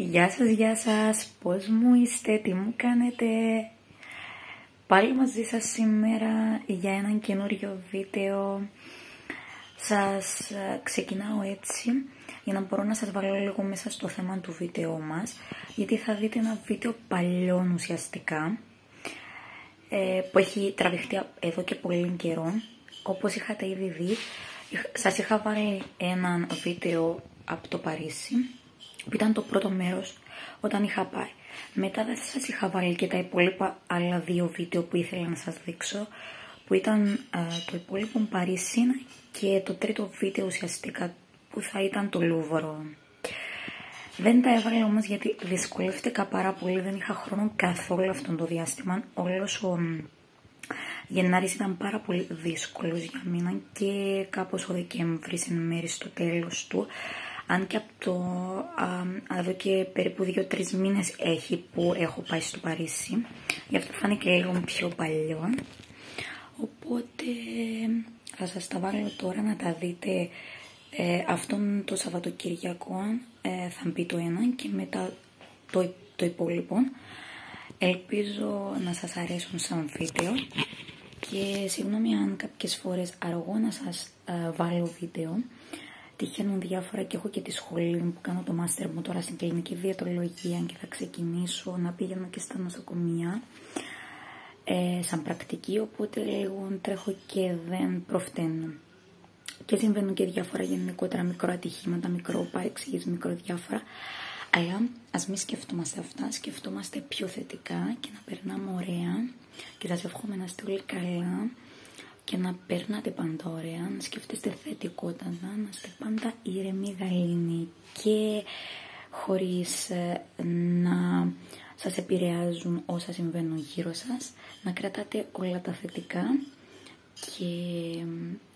Γεια σας, γεια σας, πώς μου είστε, τι μου κάνετε. Πάλι μαζί σας σήμερα για έναν καινούριο βίντεο. Σας ε, ξεκινάω έτσι για να μπορώ να σας βάλω λίγο μέσα στο θέμα του βίντεο μας γιατί θα δείτε ένα βίντεο παλιό ουσιαστικά ε, που έχει τραβηχτεί εδώ και πολύ καιρό. Όπως είχατε ήδη δει σας είχα βάλει ένα βίντεο από το Παρίσι που ήταν το πρώτο μέρος όταν είχα πάει. Μετά δεν σας είχα βάλει και τα υπόλοιπα άλλα δύο βίντεο που ήθελα να σας δείξω που ήταν το υπόλοιπο Παρίσι και το τρίτο βίντεο ουσιαστικά που θα ήταν το Λούβρο. Δεν τα έβαλα όμως γιατί δυσκολεύτηκα πάρα πολύ, δεν είχα χρόνο καθόλου αυτόν το διάστημα. Όλος ο Γενάρης ήταν πάρα πολύ δύσκολος για μένα και κάπως ο Δεκέμβρης εν μέρη στο τέλος του αν και από το, α, εδώ και περίπου 2-3 μήνες έχει που έχω πάει στο Παρίσι. Γι' αυτό φάνηκε λίγο πιο παλιό. Οπότε θα σας τα βάλω τώρα να τα δείτε ε, αυτόν το Σαββατοκυριακό ε, θα μπει το ένα και μετά το, το υπόλοιπο. Ελπίζω να σας αρέσουν σαν βίντεο και συγγνώμη αν κάποιες φορές αργώ να σας ε, βάλω βίντεο τυχαίνουν διάφορα και έχω και τη σχολή μου που κάνω το μάστερ μου τώρα στην κλινική διατολογία και θα ξεκινήσω να πηγαίνω και στα νοσοκομεία ε, σαν πρακτική, οπότε λίγο τρέχω και δεν προφταίνω. Και συμβαίνουν και διάφορα γενικότερα μικρό ατυχήματα, μικρό παρεξηγήσεις, μικρό διάφορα. Αλλά ας μην σκεφτόμαστε αυτά, σκεφτόμαστε πιο θετικά και να περνάμε ωραία και θα σε εύχομαι να είστε όλοι καλά και να περνάτε πάντα ωραία, να σκεφτείτε θετικότατα, να είστε πάντα ήρεμοι, γαλήνοι και χωρίς ε, να σας επηρεάζουν όσα συμβαίνουν γύρω σας, να κρατάτε όλα τα θετικά και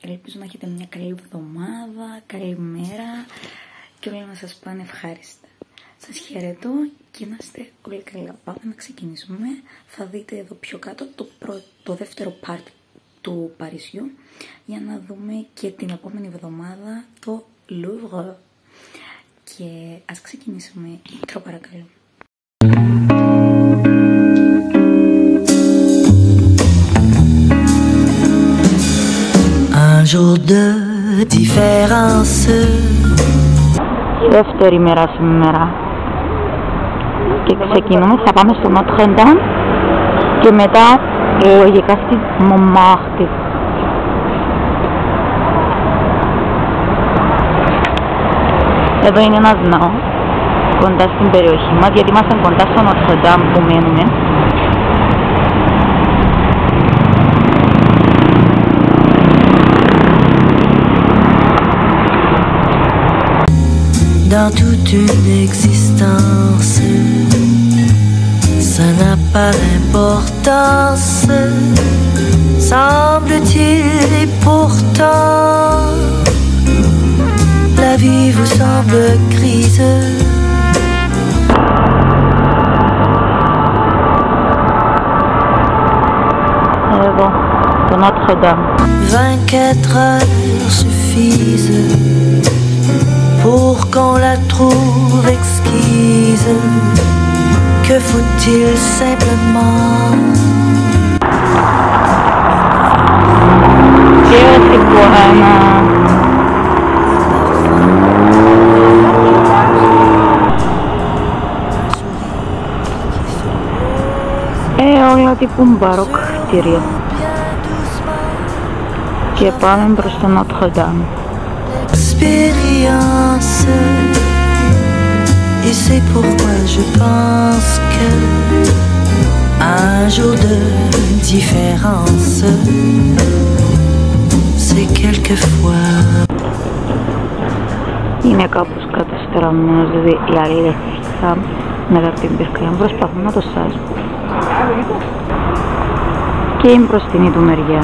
ελπίζω να έχετε μια καλή εβδομάδα, καλή μέρα και όλα να σας πάνε ευχάριστα. Σας χαιρετώ και να είστε όλοι καλά. Πάμε να ξεκινήσουμε. Θα δείτε εδώ πιο κάτω το, το δεύτερο part του Παρισιού για να δούμε και την επόμενη εβδομάδα το Louvre. Και ας ξεκινήσουμε intro παρακαλώ. Un jour de différence. Δεύτερη μέρα σήμερα. Και ξεκινούμε, θα πάμε στο Notre Dame και μετά λογικά στη Μομάχτη. Εδώ είναι ένας ναό κοντά στην περιοχή μας γιατί είμαστε κοντά στο Νοτροντάμ που μένουμε Dans toute une existence ça n'a pas d'importance, semble-t-il, et pourtant la vie vous semble grise. Euh, bon, Notre-Dame. 24 heures suffisent faut-il simplement Και στην Ποάνα. Ε, όλα τύπου μπαρόκ κτίρια. Και πάμε προς το Notre Dame. expérience Et c'est pourquoi je pense que un jour de différence, c'est quelquefois. Είναι κάπως καταστραμμένος, δηλαδή η αλήθεια μετά την πυρκαγιά προσπαθούν να το σάσουν. Και η μπροστινή του μεριά.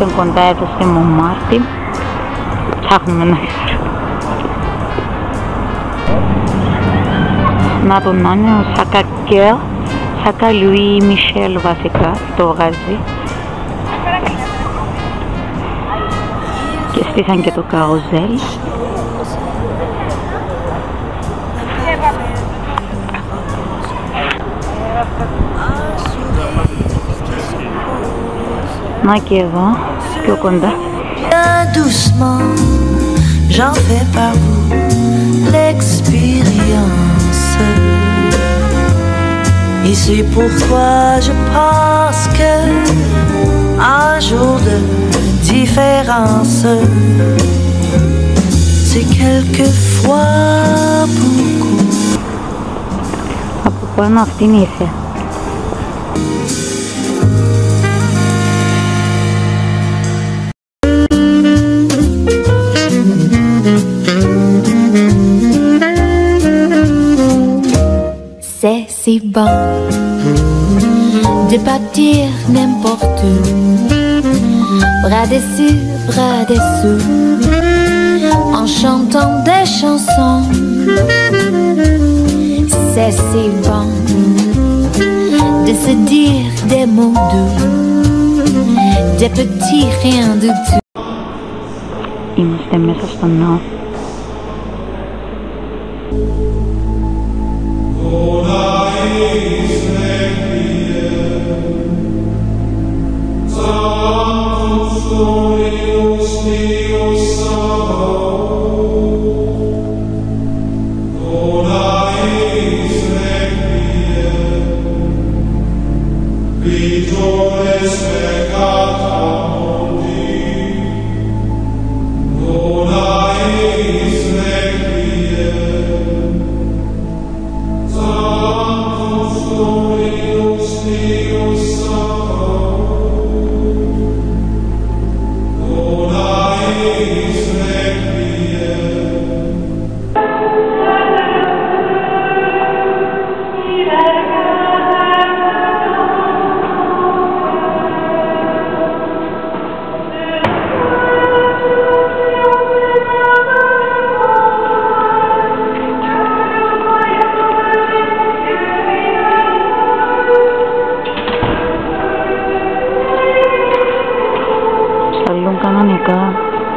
Είμαστε κοντά εδώ στη Μομάρτη. Ψάχνουμε να ξέρω. Να τον να είναι ο Σακακέλ. Σακα Λουί Μισελ βασικά το γαζί. Και στήσαν και το καοζέλ. Makieva, Kyokonda. Doucement, j'en fais par vous l'expérience. Et c'est pourquoi je pense que un jour de différence, c'est quelquefois beaucoup. А буквально в C'est si bon de partir n'importe où, bras dessus, bras dessous, en chantant des chansons. C'est si bon de se dire des mots doux, des petits riens de tout. Είμαστε μέσα στο Sanctus Dominus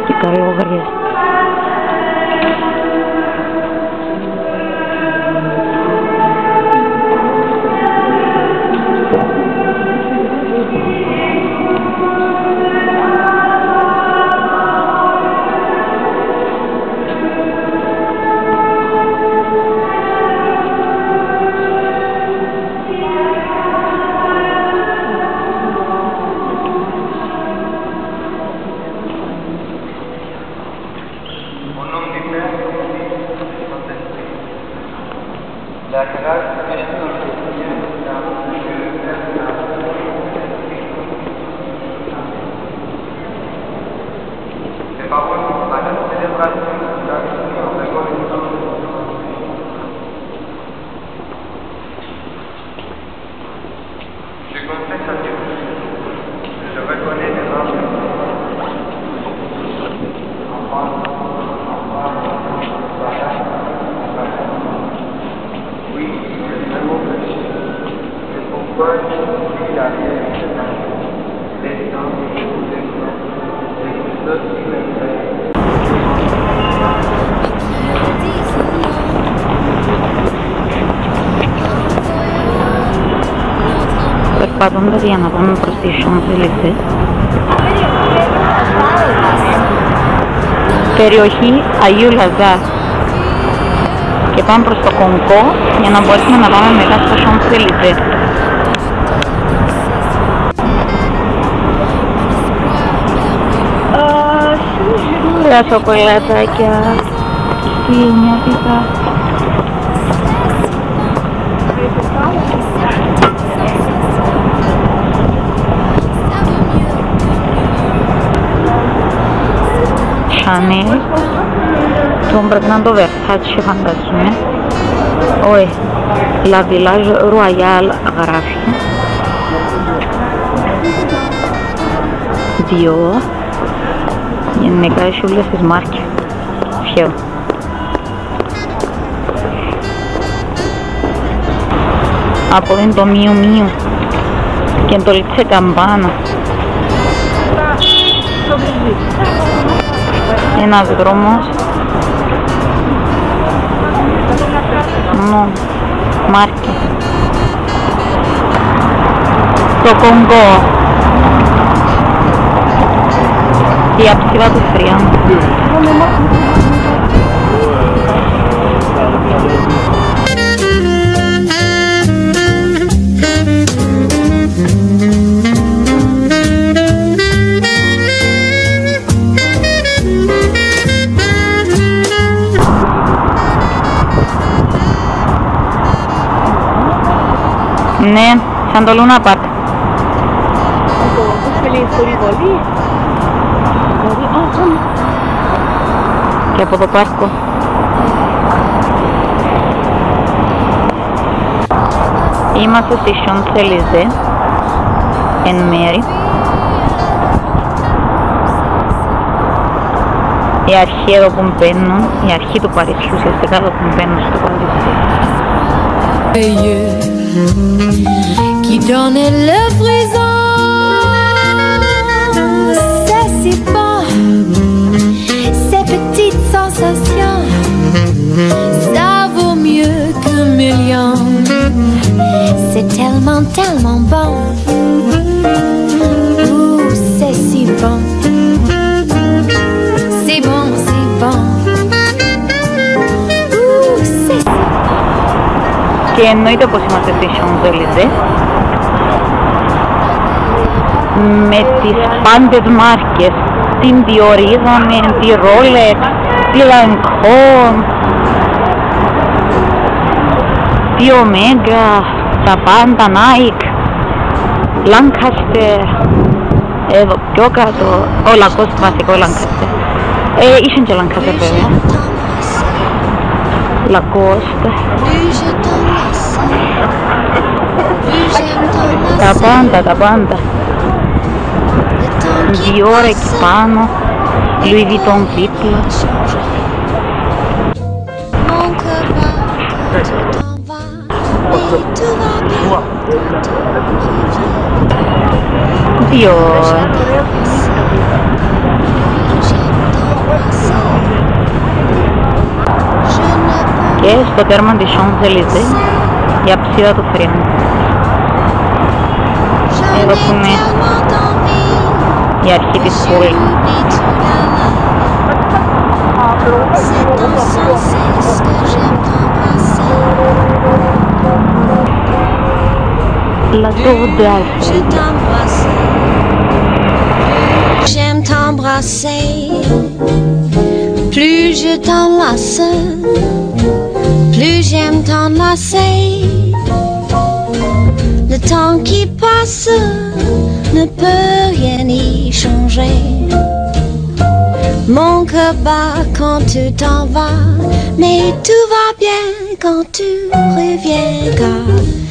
Chicago. Περπατώντας για να πάμε προς τη Champs-Élysées. Περιοχή Αγίου Λαζάρ. Και πάμε προς το Κονκό για να μπορέσουμε να πάμε μετά στο Champs-Élysées. Ωραία σοκολατάκια. Χιλιάτικα. Chanel. Τον πρέπει να είναι το Versace φαντάζομαι. Όχι. La Village Royal γράφει. Δυο. Γενικά έχει όλες τις μάρκες. Ποιο; Από είναι το Μίου Μίου και το Λίτσε Καμπάνα. Ένας δρόμος. Νο, μάρκες. Το Κονγκό. Η αψίβα του Φριάν. Ναι, σαν το Λούνα Πάρκ. Και από το πάρκο. Είμαστε στη Champs-Élysées, εν μέρη. Η αρχή εδώ που μπαίνω, η αρχή του Παρισιού, ουσιαστικά εδώ που μπαίνω στο Παρίσι. merveilleux qui donnait le Και εννοείται πως είμαστε σε Σιοντολιδέ Με τις πάντες μάρκες Την Διορίζανε, τη Ρόλεξ, τη Lancôme, τη Omega, τα πάντα Nike, Lancaster, εδώ πιο κάτω, ο Lacoste βασικό Lancaster. Ε, είχε και Lancaster βέβαια. Lacoste. Τα πάντα, τα πάντα. Δύο ώρα εκεί πάνω. Louis Vuitton δίπλα. Δύο ώρες. Και στο τέρμα της Champs-Élysées η αψίδα του Φριάν. Εδώ που είναι η αρχή της πόλης. La Tour d'Eiffel. J'aime t'embrasser, plus je t'enlace, plus j'aime t'enlacer. Le temps qui passe ne peut rien y changer. Mon cœur bat quand tu t'en vas, mais tout va bien quand tu reviens.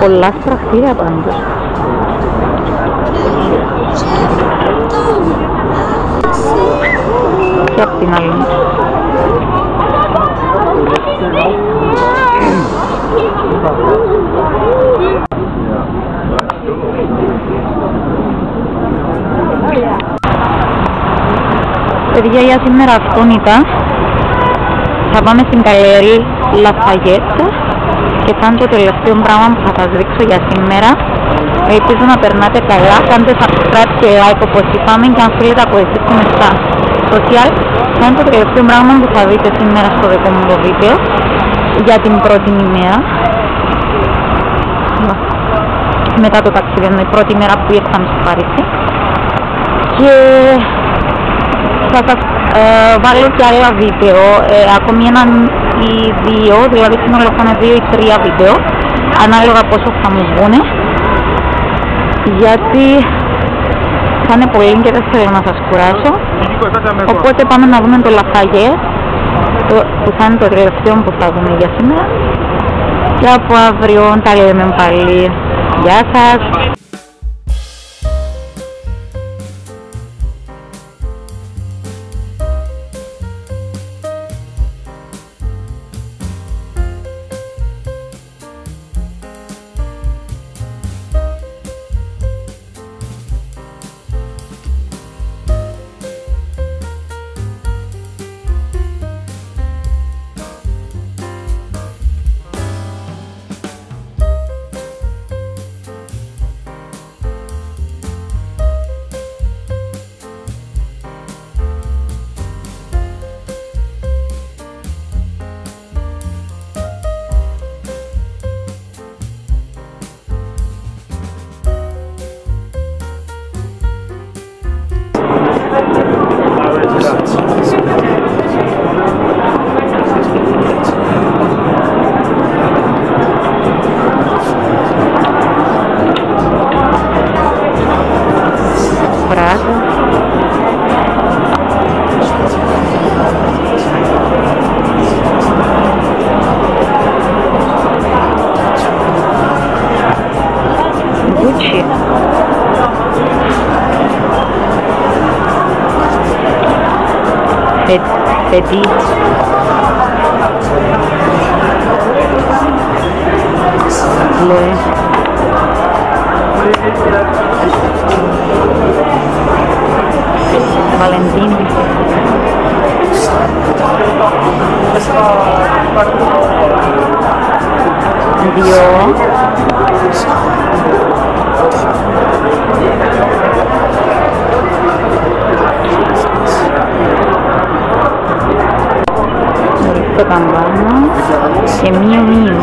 Πολλά στραχτήρια πάντως. Και απ' την άλλη. Παιδιά, για σήμερα αυτόν ήταν. Θα πάμε στην καλερί Λαφαγέτα και θα είναι το τελευταίο πράγμα που θα σας δείξω για σήμερα. Ελπίζω να περνάτε καλά. Κάντε subscribe και like όπως είπαμε και αν θέλετε ακολουθήστε στα social. Θα είναι το τελευταίο πράγμα που θα δείτε σήμερα στο δικό μου το βίντεο για την πρώτη ημέρα. μετά το ταξίδι, είναι η πρώτη μέρα που ήρθαμε στο Παρίσι. Και θα σας ε, βάλω και άλλα βίντεο, ε, ακόμη έναν ή δύο, δηλαδή σύνολο θα είναι δύο ή τρία βίντεο, ανάλογα πόσο θα μου βγούνε, γιατί θα είναι πολύ και δεν θέλω να σας κουράσω. Οπότε πάμε να δούμε το Λαφαγέ, που θα είναι το τελευταίο που θα δούμε για σήμερα. Και από αύριο τα λέμε πάλι. Γεια σας! ready Valentino. Dio. tocambana es mío mío.